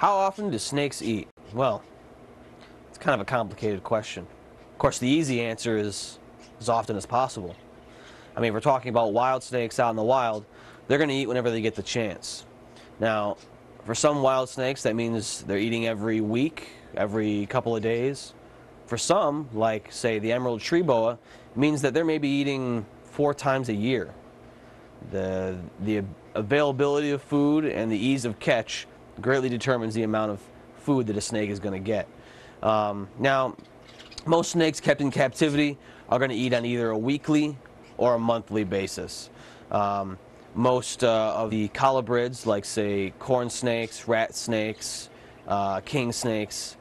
How often do snakes eat? Well, it's kind of a complicated question. Of course, the easy answer is as often as possible. I mean, if we're talking about wild snakes out in the wild, they're going to eat whenever they get the chance. Now, for some wild snakes, that means they're eating every week, every couple of days. For some, like, say, the emerald tree boa, means that they're maybe eating four times a year. The, the availability of food and the ease of catch greatly determines the amount of food that a snake is going to get. Um, now, most snakes kept in captivity are going to eat on either a weekly or a monthly basis. Um, most uh, of the colubrids, like say corn snakes, rat snakes, uh, king snakes,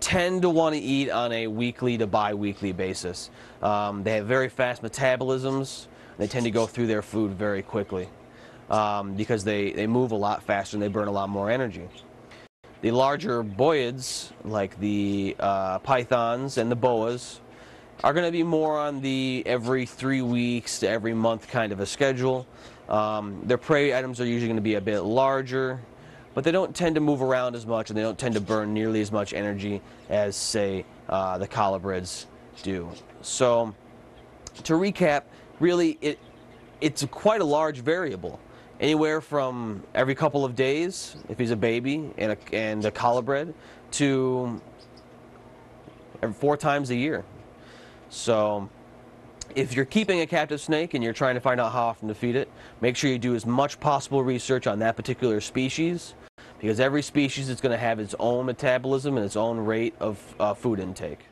tend to want to eat on a weekly to bi-weekly basis. Um, they have very fast metabolisms. They tend to go through their food very quickly um, because they, they move a lot faster and they burn a lot more energy. The larger boids, like the uh, pythons and the boas, are going to be more on the every three weeks to every month kind of a schedule. Um, their prey items are usually going to be a bit larger, but they don't tend to move around as much and they don't tend to burn nearly as much energy as, say, uh, the colubrids do. So, to recap, really, it, it's quite a large variable anywhere from every couple of days, if he's a baby and a, and a colubrid, to four times a year. So if you're keeping a captive snake and you're trying to find out how often to feed it, make sure you do as much possible research on that particular species because every species is going to have its own metabolism and its own rate of uh, food intake.